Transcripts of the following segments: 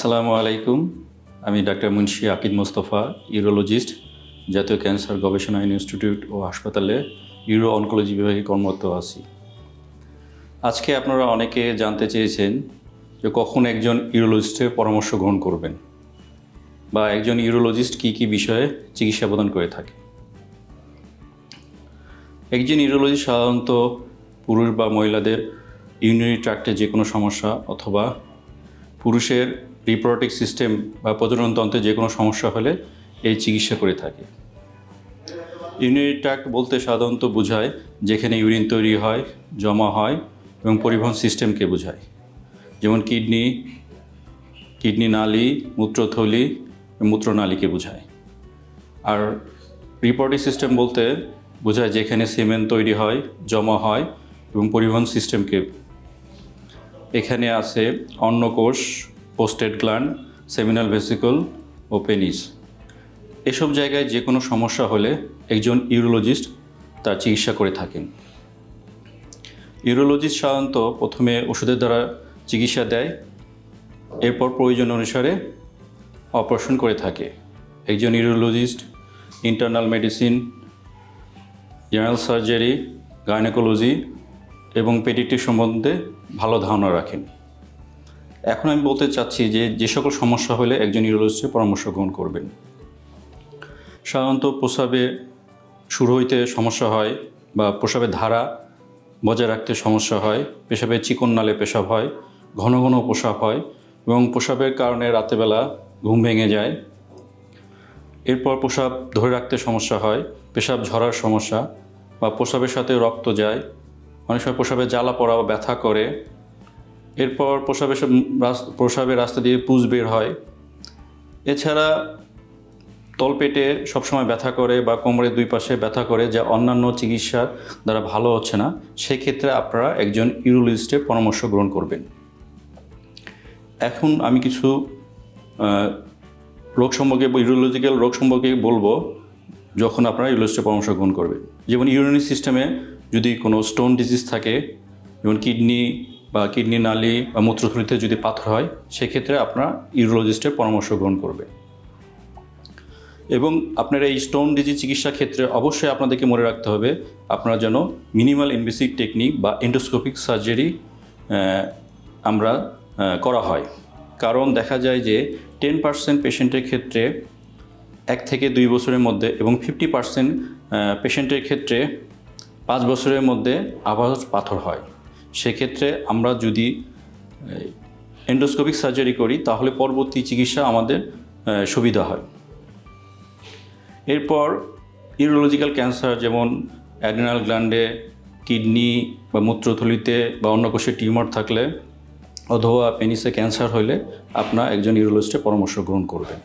আসসালামু আলাইকুম। আমি ডাক্তার মুন্সি আকিদ মোস্তফা, ইউরোলজিস্ট, জাতীয় ক্যান্সার গবেষণা ইনস্টিটিউট ও হাসপাতালে ইউরো অনকোলজি বিভাগে কর্মরত আছি। আজকে আপনারা অনেকে জানতে চেয়েছেন যে কখন একজন ইউরোলজিস্টের পরামর্শ গ্রহণ করবেন বা একজন ইউরোলজিস্ট কী কী বিষয়ে চিকিৎসা প্রদান করে থাকে। একজন ইউরোলজিস্ট সাধারণত পুরুষ বা মহিলাদের ইউরিনারি ট্র্যাক্টে যে কোনো সমস্যা অথবা পুরুষের রিপ্রোডাক্টিভ সিস্টেম বা প্রজননতন্ত্রে যে কোনো সমস্যা হলে এই চিকিৎসা করে থাকে। ইউরিনারি ট্র্যাক্ট বলতে সাধারণত বোঝায় যেখানে ইউরিন তৈরি হয়, জমা হয় এবং পরিবহন সিস্টেমকে বোঝায়। যেমন কিডনি কিডনি নালী, মূত্রথলি, মূত্রনালীকে বোঝায়। আর রিপোর্টিং সিস্টেম বলতে বোঝায় যেখানে সিমেন্ট তৈরি হয়, জমা হয় এবং পরিবহন সিস্টেমকে। এখানে আছে অন্নকোষ পোস্টেড গ্ল্যান্ড, সেমিনাল ভেসিকল ও পেনিস। এসব জায়গায় যে কোনো সমস্যা হলে একজন ইউরোলজিস্ট তার চিকিৎসা করে থাকেন। ইউরোলজিস্ট সাধারণত প্রথমে ওষুধের দ্বারা চিকিৎসা দেয়, এরপর প্রয়োজন অনুসারে অপারেশন করে থাকে। একজন urologist, internal medicine, general surgery, gynaecology এবং পেডিটিভ সম্বন্ধে ভালো ধারণা রাখেন। এখন আমি বলতে চাচ্ছি যে যে সকল সমস্যা হলে একজন ইউরোলজিস্টের পরামর্শ গ্রহণ করবেন। সাধারণত প্রস্রাবে শুরু হইতে সমস্যা হয় বা প্রস্রাবের ধারা বজায় রাখতে সমস্যা হয়, পেশাবে চিকন নালে পেশাব হয়, ঘন ঘন প্রসাব হয় এবং প্রসাবের কারণে রাতেবেলা ঘুম ভেঙে যায়। এরপর প্রসাব ধরে রাখতে সমস্যা হয়, পেশাব ঝরার সমস্যা বা প্রসাবের সাথে রক্ত যায়। অনেক সময় প্রসাবে জ্বালা পড়া বা ব্যথা করে এরপর প্রসাবের প্রসাবের রাস্তা দিয়ে পুজ বের হয়। এছাড়া তলপেটে সবসময় ব্যথা করে বা কোমরের দুই পাশে ব্যথা করে, যা অন্যান্য চিকিৎসার দ্বারা ভালো হচ্ছে না। সেক্ষেত্রে আপনারা একজন ইউরোলজিস্টের পরামর্শ গ্রহণ করবেন। এখন আমি কিছু রোগ সম্পর্কে, ইউরোলজিক্যাল রোগ সম্পর্কে বলব, যখন আপনারা ইউরোলজিস্টের পরামর্শ গ্রহণ করবেন। যেমন ইউরিনারি সিস্টেমে যদি কোনো স্টোন ডিজিজ থাকে, যেমন কিডনি বা কিডনি, নালী বা মূত্রথলিতে যদি পাথর হয়, সেক্ষেত্রে আপনার ইউরোলজিস্টের পরামর্শ গ্রহণ করবে। এবং আপনার এই স্টোন ডিজিজ চিকিৎসা ক্ষেত্রে অবশ্যই আপনাদেরকে মনে রাখতে হবে, আপনারা যেন মিনিমাল ইনভেসিভ টেকনিক বা এন্ডোস্কোপিক সার্জারি আমরা করা হয়। কারণ দেখা যায় যে টেন পার্সেন্ট পেশেন্টের ক্ষেত্রে এক থেকে দুই বছরের মধ্যে এবং ফিফটি পার্সেন্ট পেশেন্টের ক্ষেত্রে পাঁচ বছরের মধ্যে আবার পাথর হয়। সেক্ষেত্রে আমরা যদি এন্ডোস্কোপিক সার্জারি করি, তাহলে পরবর্তী চিকিৎসা আমাদের সুবিধা হয়। এরপর ইউরোলজিক্যাল ক্যান্সার যেমন অ্যাডেনাল গ্ল্যান্ডে কিডনি বা মূত্রথলিতে বা অন্য কোষে টিউমার থাকলে অথবা পেনিসে ক্যান্সার হলে আপনার একজন ইউরোলজিস্টের পরামর্শ গ্রহণ করবেন।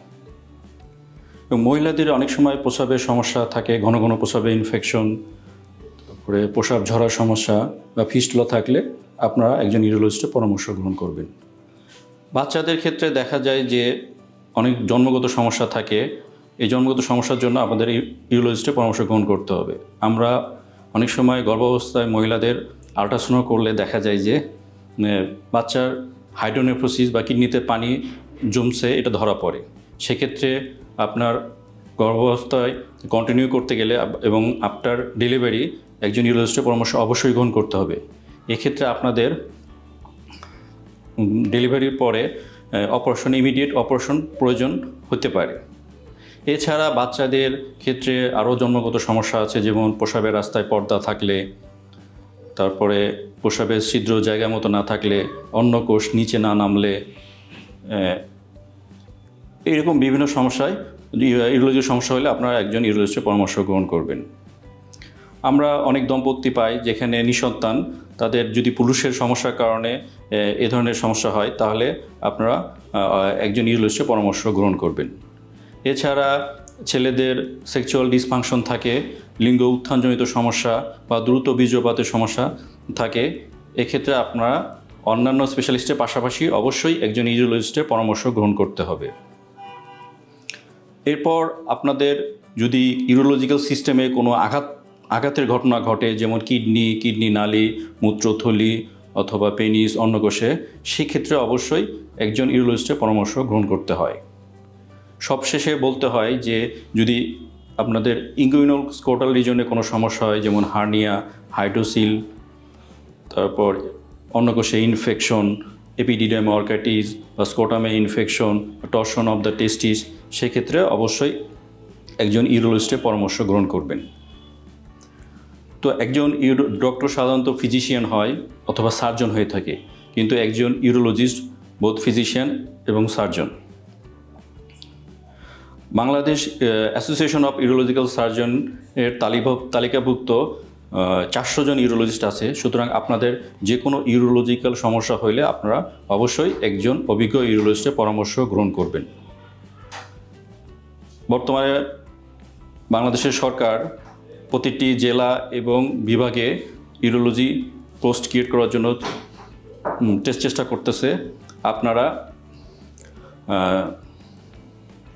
এবং মহিলাদের অনেক সময় প্রসাবের সমস্যা থাকে, ঘন ঘন প্রসাবে ইনফেকশন তারপরে প্রসাব ঝরার সমস্যা বা ফিস্টুলা থাকলে আপনারা একজন ইউরোলজিস্টের পরামর্শ গ্রহণ করবেন। বাচ্চাদের ক্ষেত্রে দেখা যায় যে অনেক জন্মগত সমস্যা থাকে। এই জন্মগত সমস্যার জন্য আমাদের ইউরোলজিস্টের পরামর্শ গ্রহণ করতে হবে। আমরা অনেক সময় গর্ভাবস্থায় মহিলাদের আল্ট্রাসাউন্ড করলে দেখা যায় যে বাচ্চার হাইড্রোনেফ্রোসিস বা কিডনিতে পানি জমছে, এটা ধরা পড়ে। সেক্ষেত্রে আপনার গর্ভাবস্থায় কন্টিনিউ করতে গেলে এবং আফটার ডেলিভারি একজন ইউরোলজিস্টের পরামর্শ অবশ্যই গ্রহণ করতে হবে। এক্ষেত্রে আপনাদের ডেলিভারির পরে অপারেশন, ইমিডিয়েট অপারেশন প্রয়োজন হতে পারে। এছাড়া বাচ্চাদের ক্ষেত্রে আরও জন্মগত সমস্যা আছে, যেমন প্রসাবের রাস্তায় পর্দা থাকলে, তারপরে প্রসাবের ছিদ্র জায়গা মতো না থাকলে অন্য কোষ নিচে না নামলে এরকম বিভিন্ন সমস্যায়, ইউরোলজির সমস্যা হলে আপনারা একজন ইউরোলজিস্টের পরামর্শ গ্রহণ করবেন। আমরা অনেক দম্পতি পাই যেখানে নিঃসন্তান, তাদের যদি পুরুষের সমস্যার কারণে, এ ধরনের সমস্যা হয়, তাহলে আপনারা একজন ইউরোলজিস্টের পরামর্শ গ্রহণ করবেন। এছাড়া ছেলেদের সেক্সুয়াল ডিসফাংশন থাকে, লিঙ্গ উত্থানজনিত সমস্যা বা দ্রুত বীর্যপাতের সমস্যা থাকে, এক্ষেত্রে আপনারা অন্যান্য স্পেশালিস্টের পাশাপাশি অবশ্যই একজন ইউরোলজিস্টের পরামর্শ গ্রহণ করতে হবে। এরপর আপনাদের যদি ইউরোলজিক্যাল সিস্টেমে কোনো আঘাত আঘাতের ঘটনা ঘটে যেমন কিডনি কিডনি নালি, মূত্রথলি অথবা পেনিস, অন্নকোষে, সেক্ষেত্রে অবশ্যই একজন ইউরোলজিস্টের পরামর্শ গ্রহণ করতে হয়। সবশেষে বলতে হয় যে, যদি আপনাদের ইঙ্গুইনাল স্কোটাল রিজনে কোনো সমস্যা হয়, যেমন হার্নিয়া, হাইড্রোসিল, তারপর অন্নকোষে ইনফেকশন, এপিডিডাম অর্কাইটিস বা স্কোটামে infection, torsion of the testis, সেক্ষেত্রে অবশ্যই একজন ইউরোলজিস্টের পরামর্শ গ্রহণ করবেন। তো একজন ইউরো, ডক্টর সাধারণত ফিজিশিয়ান হয় অথবা সার্জন হয়ে থাকে। কিন্তু একজন ইউরোলজিস্ট বোধ ফিজিশিয়ান এবং surgeon. Bangladesh association of urological surgeon এর তালিকাভুক্ত চারশো জন ইউরোলজিস্ট আছে। সুতরাং আপনাদের যে কোনো ইউরোলজিক্যাল সমস্যা হইলে আপনারা অবশ্যই একজন অভিজ্ঞ ইউরোলজিস্টের পরামর্শ গ্রহণ করবেন। বর্তমানে বাংলাদেশের সরকার প্রতিটি জেলা এবং বিভাগে ইউরোলজি পোস্ট ক্রিয়েট করার জন্য টেস্ট চেষ্টা করতেছে। আপনারা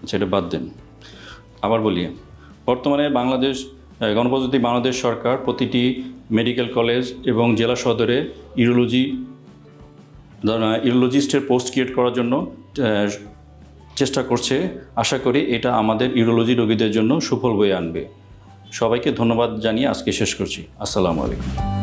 আচ্ছা বাদ দেন। আবার বলি বর্তমানে বাংলাদেশ আহ, গণপ্রজাতন্ত্রী বাংলাদেশ সরকার প্রতিটি মেডিকেল কলেজ এবং জেলা সদরে ইউরোলজি ইউরোলজিস্টের পোস্ট ক্রিয়েট করার জন্য চেষ্টা করছে। আশা করি এটা আমাদের ইউরোলজি রোগীদের জন্য সুফল বয়ে আনবে। সবাইকে ধন্যবাদ জানিয়ে আজকে শেষ করছি। আসসালামু আলাইকুম।